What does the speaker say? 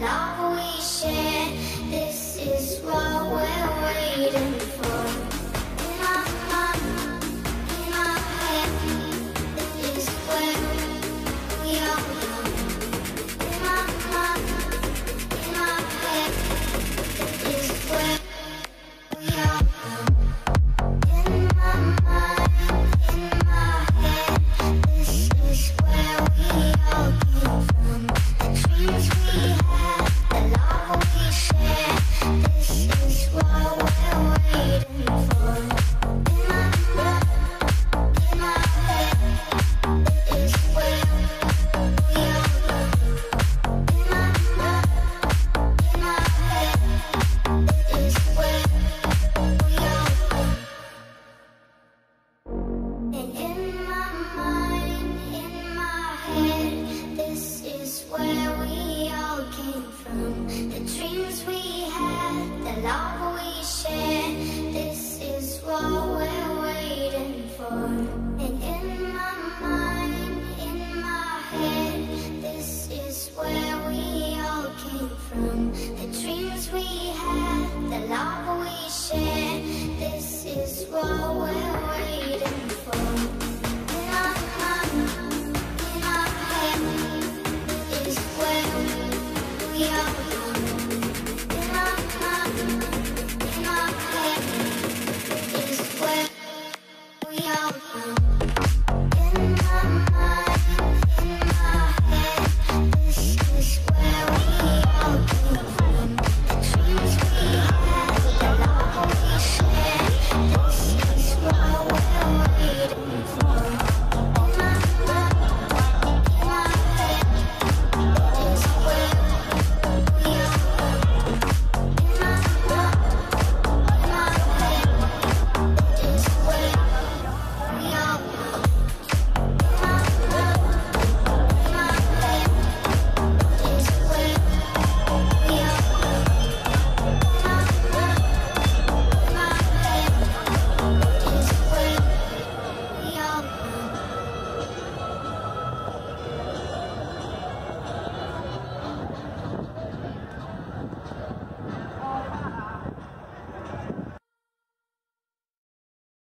love Love.